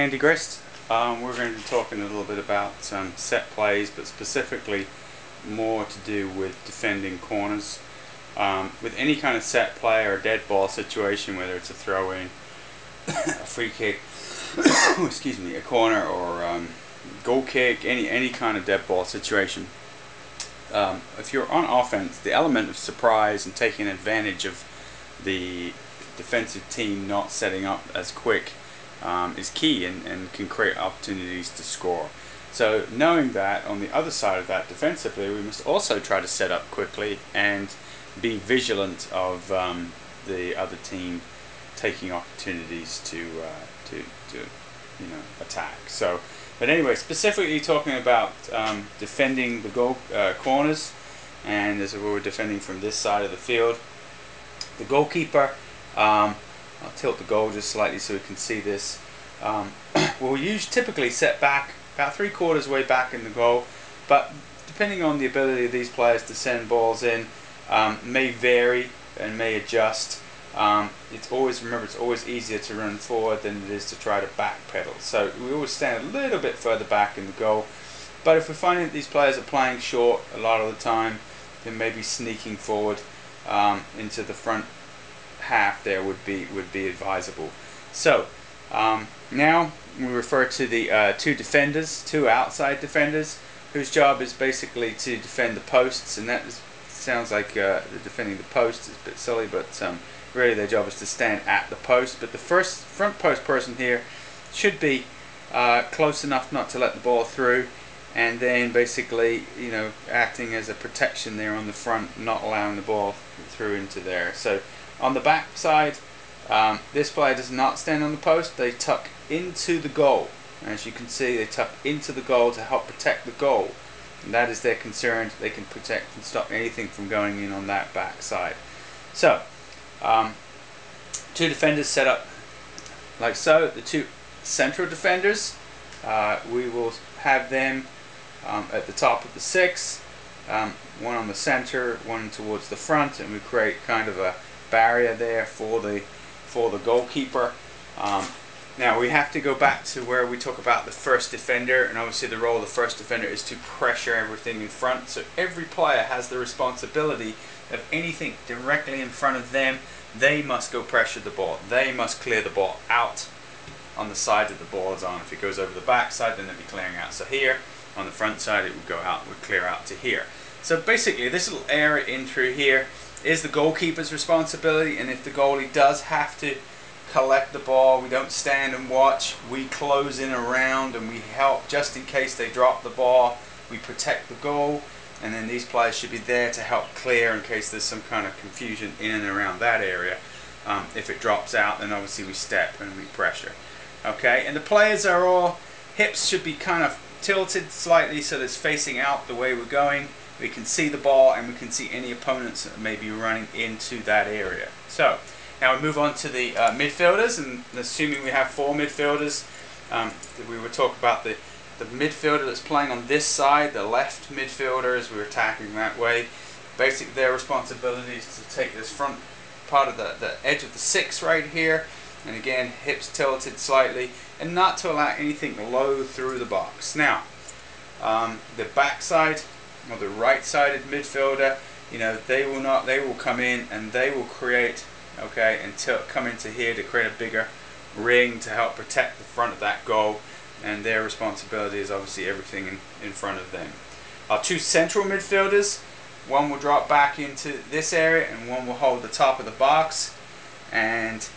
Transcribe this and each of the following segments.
Andy Grist. Um, we're going to be talking a little bit about um, set plays, but specifically more to do with defending corners. Um, with any kind of set play or dead ball situation, whether it's a throw in, a free kick, excuse me, a corner or um, goal kick, any any kind of dead ball situation. Um, if you're on offense, the element of surprise and taking advantage of the defensive team not setting up as quick um, is key and, and can create opportunities to score. So knowing that on the other side of that defensively, we must also try to set up quickly and be vigilant of um, the other team taking opportunities to uh, to to you know attack. So, but anyway, specifically talking about um, defending the goal uh, corners, and as we were defending from this side of the field, the goalkeeper. Um, I'll tilt the goal just slightly so we can see this. Um, we'll use typically set back about three quarters way back in the goal, but depending on the ability of these players to send balls in, um, may vary and may adjust. Um, it's always remember it's always easier to run forward than it is to try to backpedal. So we always stand a little bit further back in the goal. But if we're finding that these players are playing short a lot of the time, then maybe sneaking forward um, into the front half there would be would be advisable. So um, now we refer to the uh, two defenders, two outside defenders, whose job is basically to defend the posts, and that is, sounds like uh, defending the posts is a bit silly, but um, really their job is to stand at the post. But the first front post person here should be uh, close enough not to let the ball through, and then basically you know acting as a protection there on the front, not allowing the ball through into there. So on the back side, um, this player does not stand on the post. They tuck into the goal. As you can see, they tuck into the goal to help protect the goal. And that is their concern. They can protect and stop anything from going in on that back side. So, um, two defenders set up like so. The two central defenders, uh, we will have them um, at the top of the six, um, one on the center, one towards the front, and we create kind of a barrier there for the for the goalkeeper. Um, now we have to go back to where we talk about the first defender, and obviously the role of the first defender is to pressure everything in front. So every player has the responsibility of anything directly in front of them. They must go pressure the ball. They must clear the ball out on the side that the ball is on. If it goes over the back side, then they'll be clearing out. So here, on the front side, it would go out, would clear out to here. So basically, this little area in through here is the goalkeeper's responsibility, and if the goalie does have to collect the ball, we don't stand and watch. We close in around and we help just in case they drop the ball. We protect the goal, and then these players should be there to help clear in case there's some kind of confusion in and around that area. Um, if it drops out, then obviously we step and we pressure. Okay, and the players are all hips should be kind of tilted slightly so that it's facing out the way we're going we can see the ball and we can see any opponents that may be running into that area. So now we move on to the uh, midfielders and assuming we have four midfielders, um, we will talk about the, the midfielder that's playing on this side, the left midfielder as we're attacking that way. Basically their responsibility is to take this front part of the, the edge of the six right here and again hips tilted slightly and not to allow anything low through the box. Now um, the backside or the right-sided midfielder, you know, they will not, they will come in and they will create, okay, until come into here to create a bigger ring to help protect the front of that goal, and their responsibility is obviously everything in, in front of them. Our two central midfielders, one will drop back into this area and one will hold the top of the box, and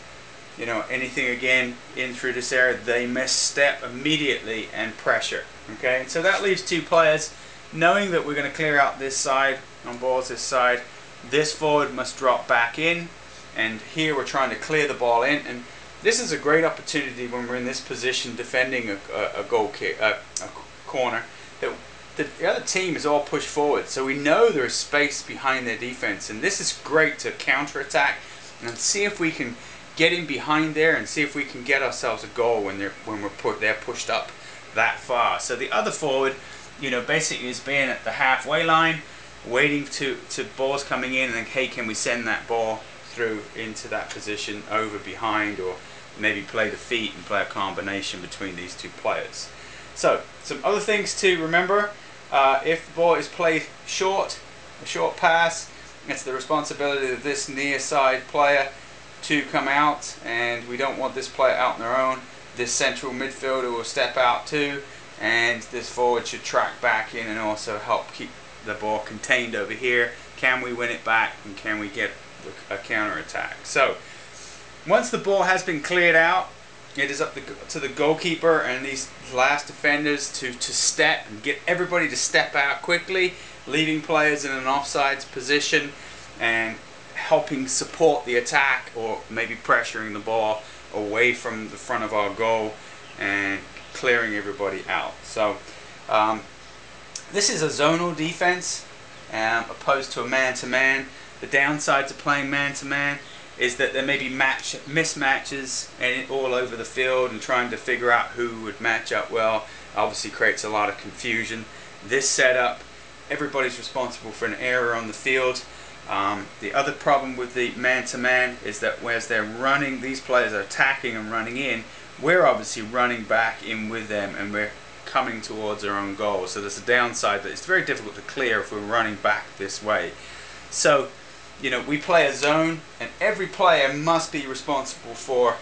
you know, anything again in through this area, they misstep immediately and pressure. Okay, and so that leaves two players knowing that we're going to clear out this side on balls this side this forward must drop back in. And here we're trying to clear the ball in. And this is a great opportunity when we're in this position defending a, a, a goal kick uh, a, a corner that the, the other team is all pushed forward. So we know there's space behind their defense. And this is great to counter attack and see if we can get in behind there and see if we can get ourselves a goal when they're when we're put they're pushed up that far. So the other forward you know, basically is being at the halfway line, waiting to, to balls coming in, and then, hey, can we send that ball through into that position over behind or maybe play the feet and play a combination between these two players. So, some other things to remember. Uh, if the ball is played short, a short pass, it's the responsibility of this near side player to come out and we don't want this player out on their own. This central midfielder will step out too and this forward should track back in and also help keep the ball contained over here. Can we win it back and can we get a counter attack? So once the ball has been cleared out, it is up to the goalkeeper and these last defenders to, to step and get everybody to step out quickly, leaving players in an offsides position and helping support the attack or maybe pressuring the ball away from the front of our goal clearing everybody out. So um, this is a zonal defense um, opposed to a man-to-man. -man. The downside to playing man-to-man -man is that there may be match mismatches and all over the field and trying to figure out who would match up well obviously creates a lot of confusion. This setup, everybody's responsible for an error on the field. Um, the other problem with the man-to-man -man is that as they're running, these players are attacking and running in, we're obviously running back in with them and we're coming towards our own goal. So there's a downside that it's very difficult to clear if we're running back this way. So you know, we play a zone, and every player must be responsible for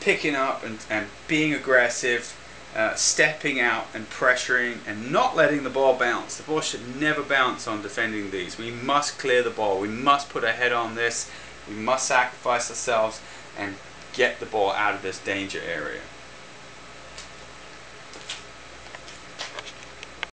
picking up and, and being aggressive, uh, stepping out and pressuring, and not letting the ball bounce. The ball should never bounce on defending these. We must clear the ball. We must put a head on this. We must sacrifice ourselves and get the ball out of this danger area.